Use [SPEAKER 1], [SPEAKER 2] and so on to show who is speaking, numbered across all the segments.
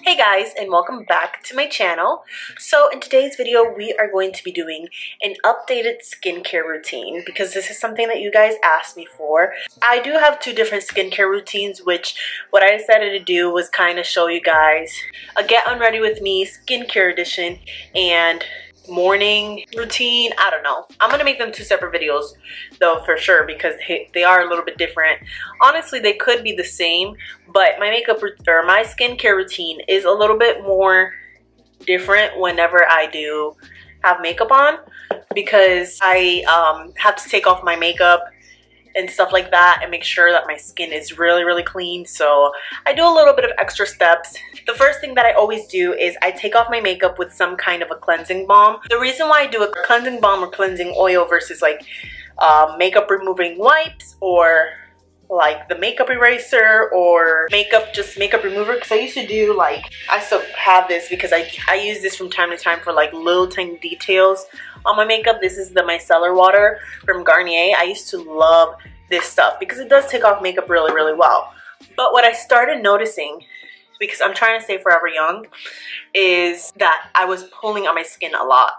[SPEAKER 1] Hey guys and welcome back to my channel. So in today's video we are going to be doing an updated skincare routine because this is something that you guys asked me for. I do have two different skincare routines which what I decided to do was kind of show you guys a get unready with me skincare edition and morning routine. I don't know. I'm gonna make them two separate videos though for sure because they are a little bit different. Honestly they could be the same but my makeup or my skincare routine is a little bit more different whenever i do have makeup on because i um, have to take off my makeup and stuff like that and make sure that my skin is really really clean. So I do a little bit of extra steps. The first thing that I always do is I take off my makeup with some kind of a cleansing balm. The reason why I do a cleansing balm or cleansing oil versus like uh, makeup removing wipes or like the makeup eraser or makeup just makeup remover because I used to do like I still have this because I, I use this from time to time for like little tiny details on my makeup. This is the micellar water from Garnier. I used to love this stuff because it does take off makeup really, really well. But what I started noticing because I'm trying to stay forever young is that I was pulling on my skin a lot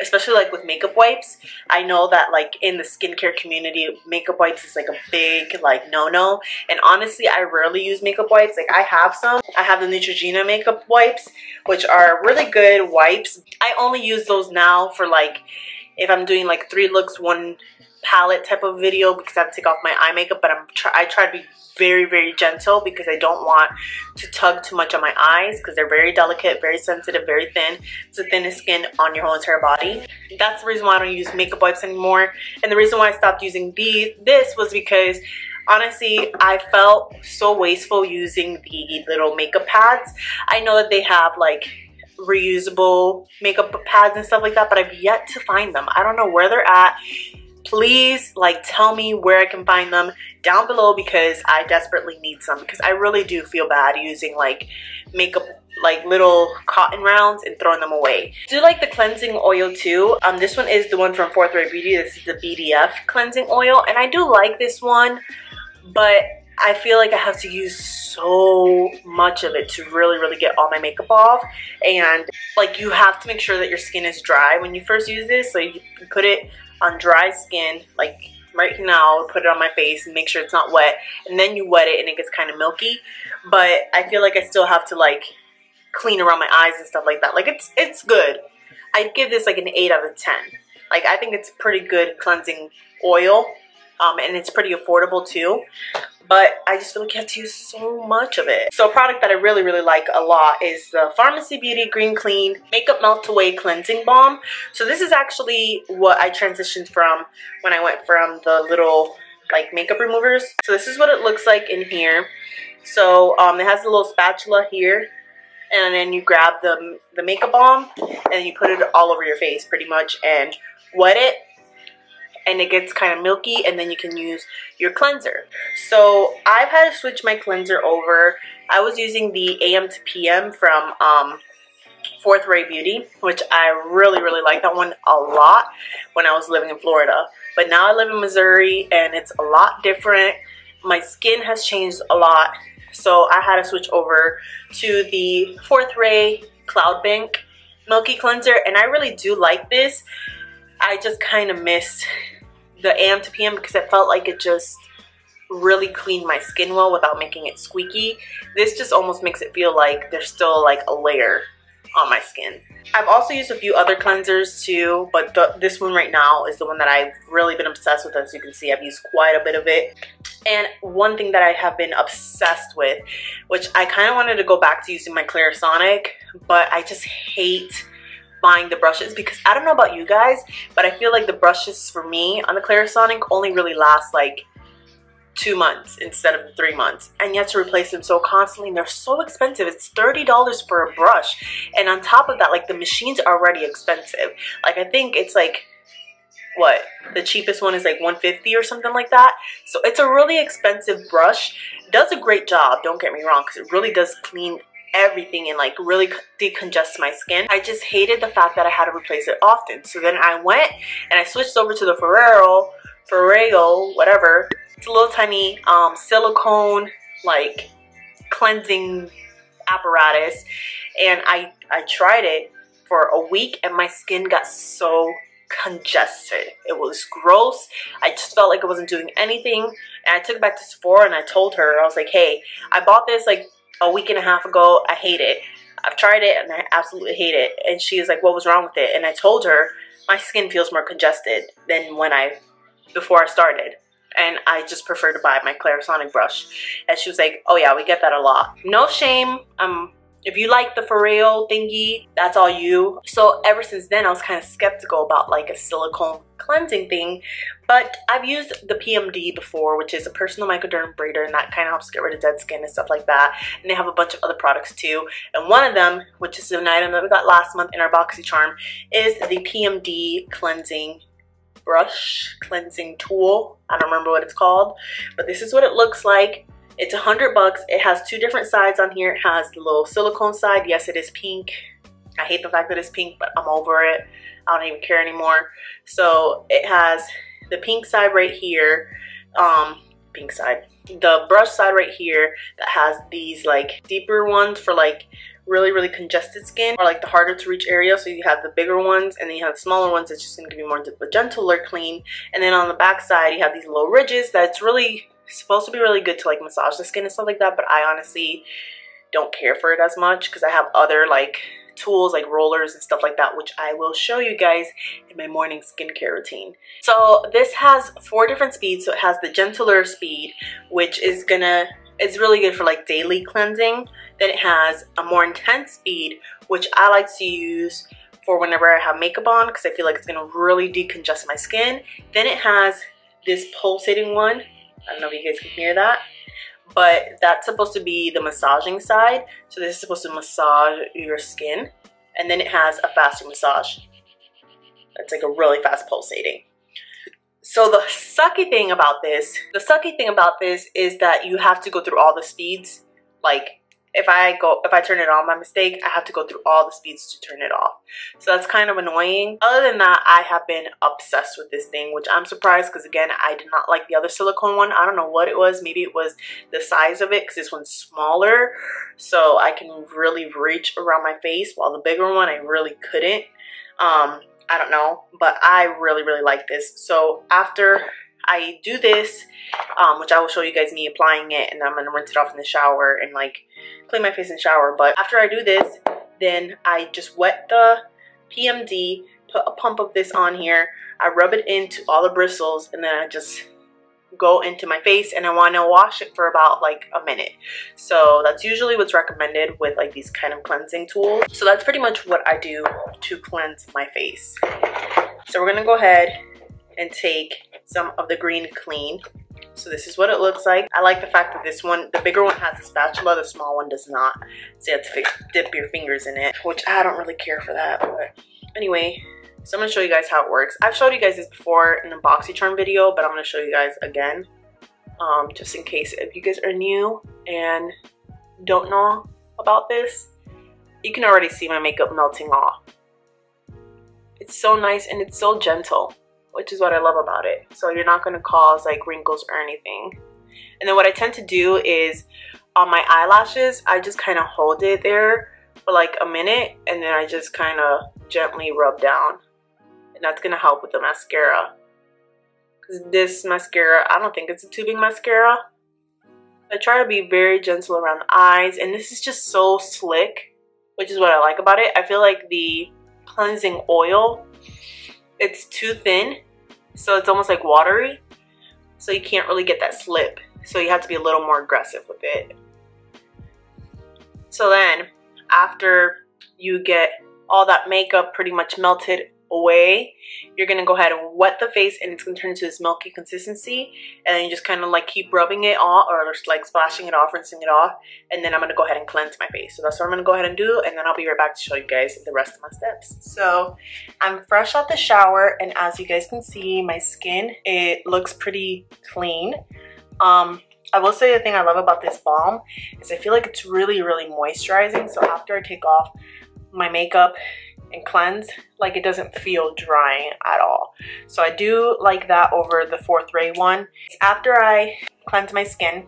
[SPEAKER 1] especially like with makeup wipes. I know that like in the skincare community makeup wipes is like a big like no-no. And honestly I rarely use makeup wipes. Like I have some. I have the Neutrogena makeup wipes which are really good wipes. I only use those now for like if I'm doing like three looks one palette type of video because I have to take off my eye makeup but I'm try I try to be very very gentle because I don't want to tug too much on my eyes because they're very delicate very sensitive very thin. It's the thinnest skin on your whole entire body. That's the reason why I don't use makeup wipes anymore. And the reason why I stopped using these this was because honestly I felt so wasteful using the little makeup pads. I know that they have like reusable makeup pads and stuff like that but I've yet to find them. I don't know where they're at please like tell me where I can find them down below because I desperately need some because I really do feel bad using like makeup like little cotton rounds and throwing them away. Do like the cleansing oil too. Um, this one is the one from Fourth Ray Beauty. This is the BDF cleansing oil and I do like this one but I feel like I have to use so much of it to really, really get all my makeup off. And like you have to make sure that your skin is dry when you first use this. So you put it on dry skin, like right now, put it on my face and make sure it's not wet. And then you wet it and it gets kind of milky. But I feel like I still have to like clean around my eyes and stuff like that. Like it's it's good. I'd give this like an 8 out of 10. Like I think it's pretty good cleansing oil. Um, and it's pretty affordable too but I just feel like you have to use so much of it. So a product that I really, really like a lot is the Farmacy Beauty Green Clean Makeup Melt Away Cleansing Balm. So this is actually what I transitioned from when I went from the little like makeup removers. So this is what it looks like in here. So um, it has a little spatula here and then you grab the, the makeup balm and you put it all over your face pretty much and wet it and it gets kind of milky and then you can use your cleanser. So I've had to switch my cleanser over. I was using the AM to PM from um, Fourth Ray Beauty, which I really, really like that one a lot when I was living in Florida. But now I live in Missouri and it's a lot different. My skin has changed a lot. So I had to switch over to the Fourth Ray Cloud Bank Milky Cleanser and I really do like this. I just kind of miss the AM to PM because it felt like it just really cleaned my skin well without making it squeaky. This just almost makes it feel like there's still like a layer on my skin. I've also used a few other cleansers too, but this one right now is the one that I've really been obsessed with. As you can see, I've used quite a bit of it. And one thing that I have been obsessed with, which I kind of wanted to go back to using my Clarisonic, but I just hate buying the brushes because I don't know about you guys, but I feel like the brushes for me on the Clarisonic only really last like two months instead of three months and you have to replace them so constantly and they're so expensive. It's $30 for a brush and on top of that like the machine's are already expensive. Like I think it's like what? The cheapest one is like 150 or something like that. So it's a really expensive brush. Does a great job don't get me wrong because it really does clean everything and like really decongest my skin. I just hated the fact that I had to replace it often. So then I went and I switched over to the Ferrero, Ferrero, whatever. It's a little tiny um, silicone like cleansing apparatus and I, I tried it for a week and my skin got so congested. It was gross. I just felt like it wasn't doing anything. And I took it back to Sephora and I told her, I was like, hey, I bought this like a week and a half ago. I hate it. I've tried it and I absolutely hate it. And she was like, what was wrong with it? And I told her, my skin feels more congested than when I, before I started. And I just prefer to buy my Clarisonic brush. And she was like, oh yeah, we get that a lot. No shame. I'm if you like the for real thingy, that's all you. So ever since then, I was kind of skeptical about like a silicone cleansing thing. But I've used the PMD before, which is a personal microdermabrasion, and that kind of helps get rid of dead skin and stuff like that. And they have a bunch of other products too. And one of them, which is an item that we got last month in our BoxyCharm, is the PMD cleansing brush cleansing tool. I don't remember what it's called, but this is what it looks like. It's a hundred bucks. It has two different sides on here. It has the little silicone side. Yes, it is pink. I hate the fact that it's pink, but I'm over it. I don't even care anymore. So it has the pink side right here. Um, pink side. The brush side right here that has these like deeper ones for like really, really congested skin or like the harder to reach area. So you have the bigger ones and then you have the smaller ones that's just gonna give you more a gentler clean. And then on the back side, you have these low ridges that's really supposed to be really good to like massage the skin and stuff like that but I honestly don't care for it as much because I have other like tools like rollers and stuff like that which I will show you guys in my morning skincare routine. So this has four different speeds. So it has the gentler speed which is gonna it's really good for like daily cleansing. Then it has a more intense speed which I like to use for whenever I have makeup on because I feel like it's gonna really decongest my skin. Then it has this pulsating one I don't know if you guys can hear that. But that's supposed to be the massaging side. So this is supposed to massage your skin. And then it has a faster massage. It's like a really fast pulsating. So the sucky thing about this, the sucky thing about this is that you have to go through all the speeds. Like if I go if I turn it on by mistake, I have to go through all the speeds to turn it off. So that's kind of annoying. Other than that, I have been obsessed with this thing, which I'm surprised because again, I did not like the other silicone one. I don't know what it was. Maybe it was the size of it because this one's smaller. So I can really reach around my face while the bigger one, I really couldn't. Um, I don't know, but I really, really like this. So after I do this, um, which I will show you guys me applying it and I'm to rinse it off in the shower and like clean my face in the shower. But after I do this, then I just wet the PMD, put a pump of this on here. I rub it into all the bristles and then I just go into my face and I want to wash it for about like a minute. So that's usually what's recommended with like these kind of cleansing tools. So that's pretty much what I do to cleanse my face. So we're going to go ahead and take some of the green clean. So this is what it looks like. I like the fact that this one, the bigger one has a spatula, the small one does not. So you have to dip your fingers in it, which I don't really care for that. But anyway, so I'm gonna show you guys how it works. I've showed you guys this before in the BoxyCharm video, but I'm gonna show you guys again. Um, just in case if you guys are new and don't know about this, you can already see my makeup melting off. It's so nice and it's so gentle which is what I love about it. So you're not gonna cause like wrinkles or anything. And then what I tend to do is on my eyelashes, I just kind of hold it there for like a minute and then I just kind of gently rub down. And that's gonna help with the mascara. Because this mascara, I don't think it's a tubing mascara. I try to be very gentle around the eyes and this is just so slick, which is what I like about it. I feel like the cleansing oil, it's too thin so it's almost like watery. So you can't really get that slip. So you have to be a little more aggressive with it. So then after you get all that makeup pretty much melted away. You're to go ahead and wet the face and it's to turn into this milky consistency. And then you just kind of like keep rubbing it off or just like splashing it off, rinsing it off. And then I'm to go ahead and cleanse my face. So that's what I'm to go ahead and do. And then I'll be right back to show you guys the rest of my steps. So I'm fresh out the shower and as you guys can see, my skin, it looks pretty clean. Um, I will say the thing I love about this balm is I feel like it's really, really moisturizing. So after I take off my makeup and cleanse like it doesn't feel drying at all so I do like that over the fourth ray one after I cleanse my skin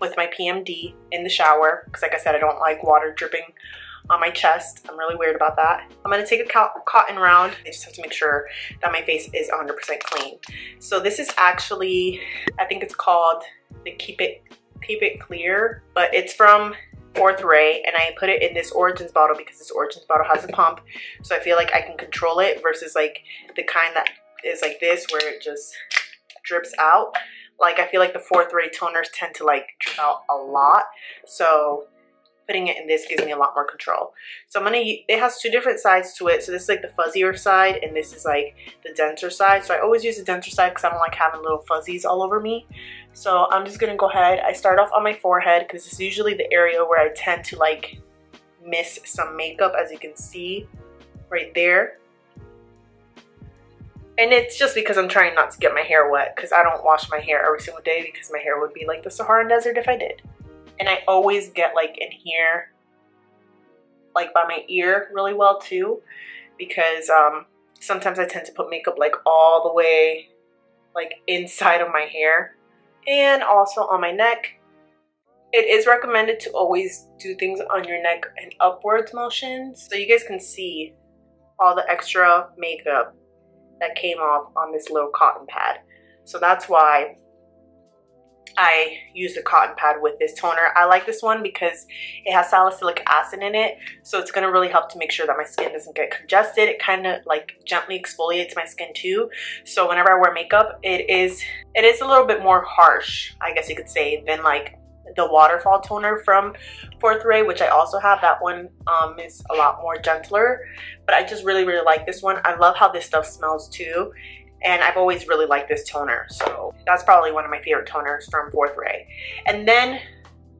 [SPEAKER 1] with my PMD in the shower because like I said, I don't like water dripping on my chest. I'm really weird about that. I'm gonna take a cotton round. I just have to make sure that my face is 100% clean. So this is actually, I think it's called the Keep It Keep It Clear, but it's from Fourth Ray and I put it in this Origins bottle because this Origins bottle has a pump. So I feel like I can control it versus like the kind that is like this where it just drips out. Like I feel like the Fourth Ray toners tend to like drip out a lot. So putting it in this gives me a lot more control. So I'm gonna, it has two different sides to it. So this is like the fuzzier side and this is like the denser side. So I always use the denser side because I don't like having little fuzzies all over me. So I'm just gonna go ahead. I start off on my forehead because it's usually the area where I tend to like miss some makeup as you can see right there. And it's just because I'm trying not to get my hair wet because I don't wash my hair every single day because my hair would be like the Saharan desert if I did. And I always get like in here, like by my ear really well too, because um, sometimes I tend to put makeup like all the way like inside of my hair and also on my neck. It is recommended to always do things on your neck in upwards motions so you guys can see all the extra makeup that came off on this little cotton pad. So that's why I use a cotton pad with this toner. I like this one because it has salicylic acid in it. So it's to really help to make sure that my skin doesn't get congested. It kind of like gently exfoliates my skin too. So whenever I wear makeup, it is, it is a little bit more harsh, I guess you could say, than like the waterfall toner from Fourth Ray, which I also have. That one um, is a lot more gentler, but I just really, really like this one. I love how this stuff smells too and I've always really liked this toner. So that's probably one of my favorite toners from Fourth Ray. And then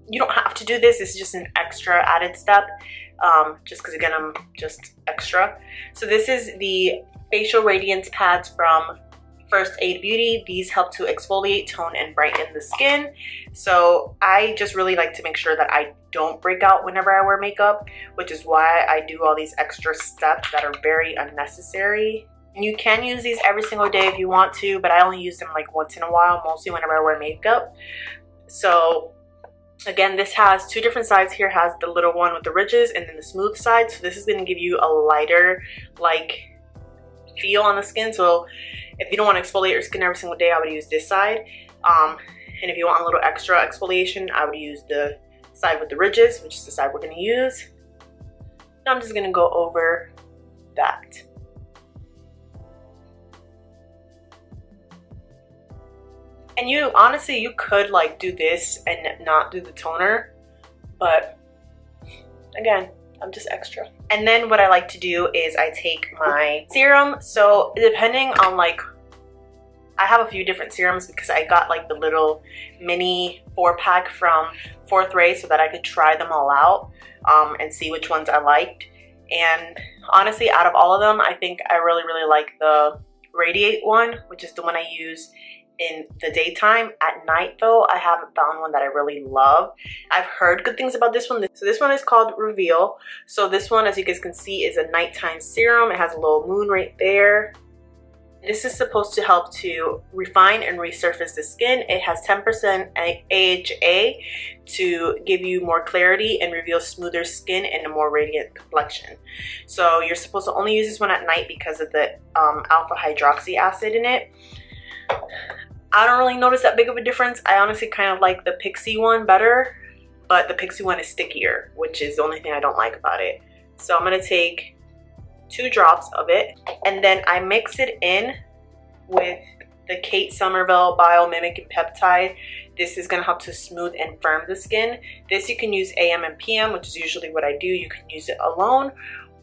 [SPEAKER 1] you don't have to do this. This is just an extra added step um, just because again, I'm just extra. So this is the facial radiance pads from First Aid Beauty. These help to exfoliate, tone, and brighten the skin. So I just really like to make sure that I don't break out whenever I wear makeup, which is why I do all these extra steps that are very unnecessary you can use these every single day if you want to, but I only use them like once in a while, mostly whenever I wear makeup. So again, this has two different sides here. Has the little one with the ridges and then the smooth side. So this is going to give you a lighter like feel on the skin. So if you don't want to exfoliate your skin every single day, I would use this side. Um, and if you want a little extra exfoliation, I would use the side with the ridges, which is the side we're going to use. Now I'm just going to go over that. And you, honestly, you could like do this and not do the toner, but again, I'm just extra. And then what I like to do is I take my serum. So depending on like, I have a few different serums because I got like the little mini four pack from Fourth Ray so that I could try them all out um, and see which ones I liked. And honestly, out of all of them, I think I really, really like the Radiate one, which is the one I use in the daytime. At night though, I haven't found one that I really love. I've heard good things about this one. So this one is called Reveal. So this one, as you guys can see, is a nighttime serum. It has a little moon right there. This is supposed to help to refine and resurface the skin. It has 10% AHA to give you more clarity and reveal smoother skin and a more radiant complexion. So you're supposed to only use this one at night because of the um, alpha hydroxy acid in it. I don't really notice that big of a difference. I honestly kind of like the Pixie one better, but the Pixie one is stickier, which is the only thing I don't like about it. So I'm gonna take two drops of it and then I mix it in with the Kate Somerville Biomimic Peptide. This is gonna help to smooth and firm the skin. This you can use AM and PM, which is usually what I do. You can use it alone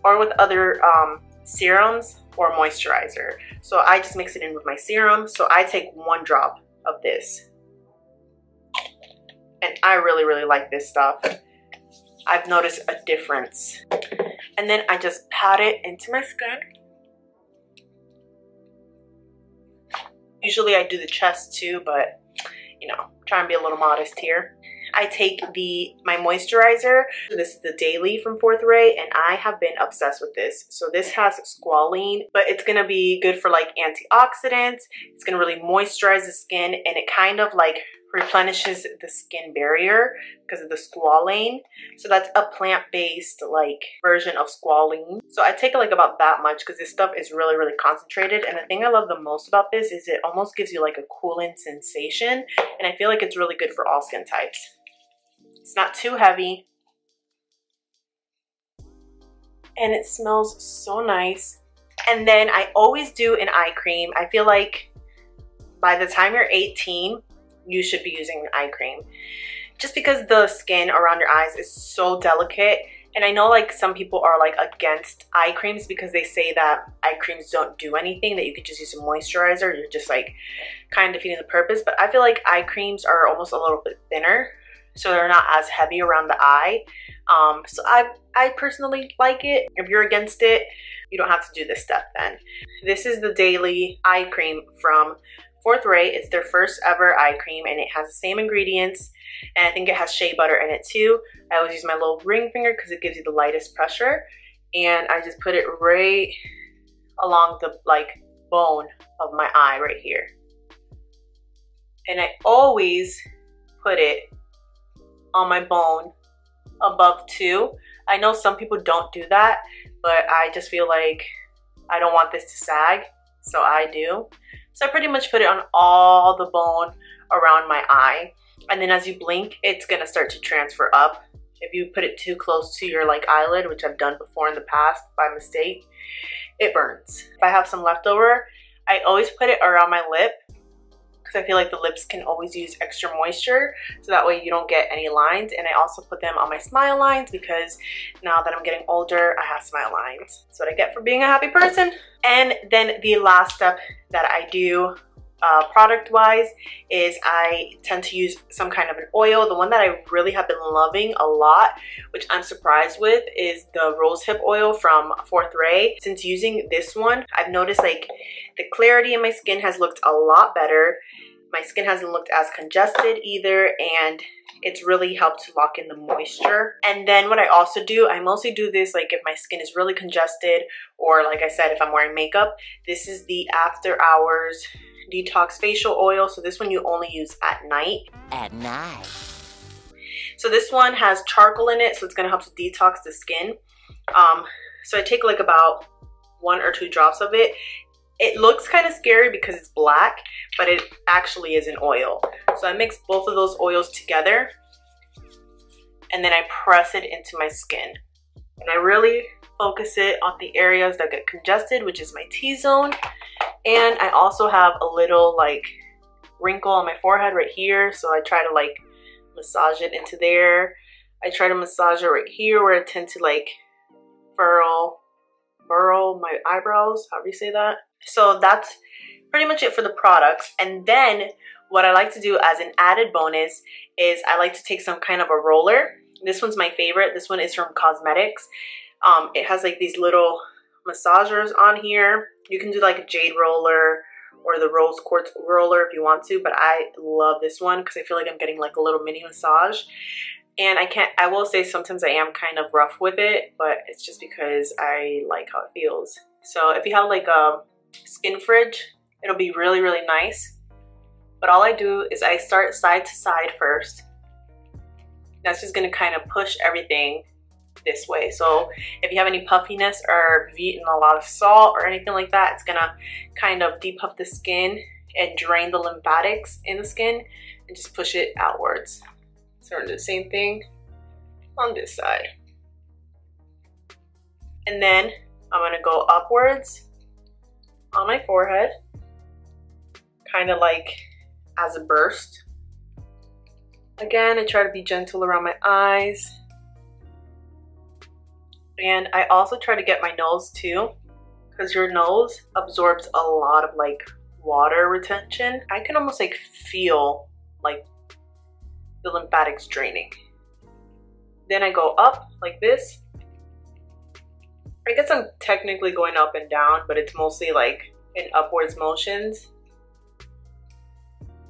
[SPEAKER 1] or with other um, serums or moisturizer. So I just mix it in with my serum. So I take one drop of this. And I really, really like this stuff. I've noticed a difference. And then I just pat it into my skin. Usually I do the chest too, but you know, try and be a little modest here. I take the my moisturizer. This is the Daily from Fourth Ray, and I have been obsessed with this. So this has squalene, but it's gonna be good for like antioxidants. It's gonna really moisturize the skin, and it kind of like replenishes the skin barrier because of the squalane. So that's a plant-based like version of squalene. So I take like about that much because this stuff is really, really concentrated. And the thing I love the most about this is it almost gives you like a cooling sensation. And I feel like it's really good for all skin types. It's not too heavy. And it smells so nice. And then I always do an eye cream. I feel like by the time you're 18, you should be using an eye cream. Just because the skin around your eyes is so delicate and I know like some people are like against eye creams because they say that eye creams don't do anything, that you could just use a moisturizer. You're just like kind of defeating the purpose. But I feel like eye creams are almost a little bit thinner. So they're not as heavy around the eye. Um, so I, I personally like it. If you're against it, you don't have to do this step then. This is the daily eye cream from Fourth Ray. It's their first ever eye cream and it has the same ingredients and I think it has shea butter in it too. I always use my little ring finger because it gives you the lightest pressure and I just put it right along the like bone of my eye right here. And I always put it on my bone above two. I know some people don't do that, but I just feel like I don't want this to sag, so I do. So I pretty much put it on all the bone around my eye. And then as you blink, it's gonna start to transfer up. If you put it too close to your like eyelid, which I've done before in the past by mistake, it burns. If I have some leftover, I always put it around my lip because I feel like the lips can always use extra moisture so that way you don't get any lines and I also put them on my smile lines because now that I'm getting older I have smile lines. That's what I get for being a happy person. And then the last step that I do uh, product wise is I tend to use some kind of an oil. The one that I really have been loving a lot, which I'm surprised with, is the rosehip oil from Fourth Ray. Since using this one, I've noticed like the clarity in my skin has looked a lot better. My skin hasn't looked as congested either and it's really helped to lock in the moisture. And then what I also do, I mostly do this like if my skin is really congested or like I said, if I'm wearing makeup, this is the after hours detox facial oil. So this one you only use at night. At night. So this one has charcoal in it, so it's gonna help to detox the skin. Um, so I take like about one or two drops of it it looks kind of scary because it's black, but it actually is an oil. So I mix both of those oils together and then I press it into my skin. And I really focus it on the areas that get congested, which is my T-zone. And I also have a little like wrinkle on my forehead right here. So I try to like massage it into there. I try to massage it right here where I tend to like furrow, furrow my eyebrows, however you say that. So that's pretty much it for the products. And then what I like to do as an added bonus is I like to take some kind of a roller. This one's my favorite. This one is from Cosmetics. Um, it has like these little massagers on here. You can do like a jade roller or the rose quartz roller if you want to, but I love this one because I feel like I'm getting like a little mini massage. And I can't, I will say sometimes I am kind of rough with it, but it's just because I like how it feels. So if you have like a skin fridge. It'll be really, really nice. But all I do is I start side to side first. That's just gonna kind of push everything this way. So if you have any puffiness or if you've eaten a lot of salt or anything like that, it's gonna kind of depuff the skin and drain the lymphatics in the skin and just push it outwards. So we're do the same thing on this side. And then I'm gonna go upwards on my forehead, kind of like as a burst. Again, I try to be gentle around my eyes. And I also try to get my nose too, because your nose absorbs a lot of like water retention. I can almost like feel like the lymphatics draining. Then I go up like this I guess I'm technically going up and down, but it's mostly like in upwards motions.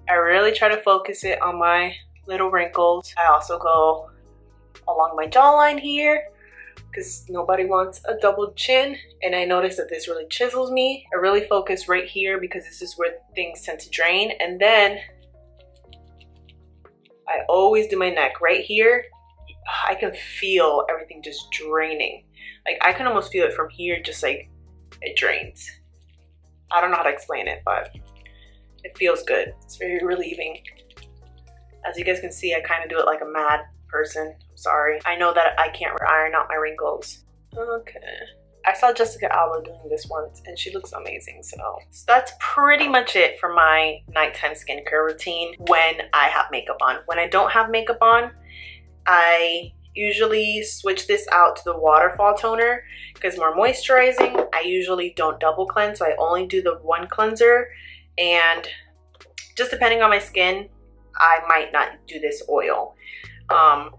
[SPEAKER 1] I really try to focus it on my little wrinkles. I also go along my jawline here because nobody wants a double chin and I notice that this really chisels me. I really focus right here because this is where things tend to drain and then I always do my neck right here. I can feel everything just draining. Like I can almost feel it from here, just like it drains. I don't know how to explain it, but it feels good. It's very relieving. As you guys can see, I kind of do it like a mad person. I'm sorry. I know that I can't iron out my wrinkles. Okay. I saw Jessica Alba doing this once and she looks amazing. So. so that's pretty much it for my nighttime skincare routine when I have makeup on. When I don't have makeup on, I usually switch this out to the waterfall toner because more moisturizing. I usually don't double cleanse, so I only do the one cleanser. And just depending on my skin, I might not do this oil. Um,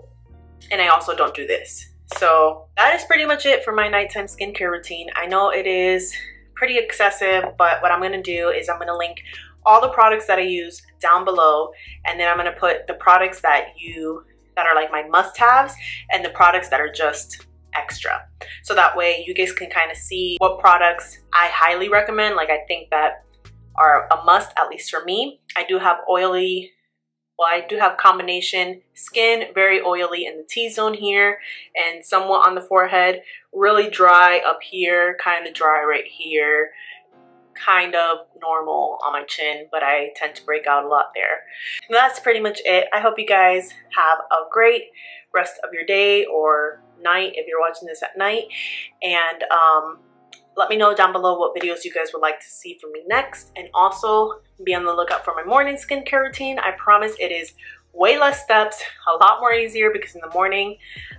[SPEAKER 1] and I also don't do this. So that is pretty much it for my nighttime skincare routine. I know it is pretty excessive, but what I'm gonna do is I'm gonna link all the products that I use down below, and then I'm gonna put the products that you that are like my must-haves and the products that are just extra. So that way you guys can kind of see what products I highly recommend. Like I think that are a must, at least for me. I do have oily, well, I do have combination skin, very oily in the T-zone here and somewhat on the forehead, really dry up here, kind of dry right here, kind of normal on my chin, but I tend to break out a lot there. And that's pretty much it. I hope you guys have a great rest of your day or night if you're watching this at night. And um, let me know down below what videos you guys would like to see from me next. And also be on the lookout for my morning skincare routine. I promise it is way less steps, a lot more easier because in the morning,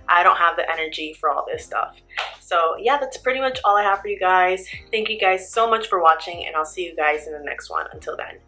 [SPEAKER 1] I don't have the energy for all this stuff. So yeah, that's pretty much all I have for you guys. Thank you guys so much for watching and I'll see you guys in the next one. Until then,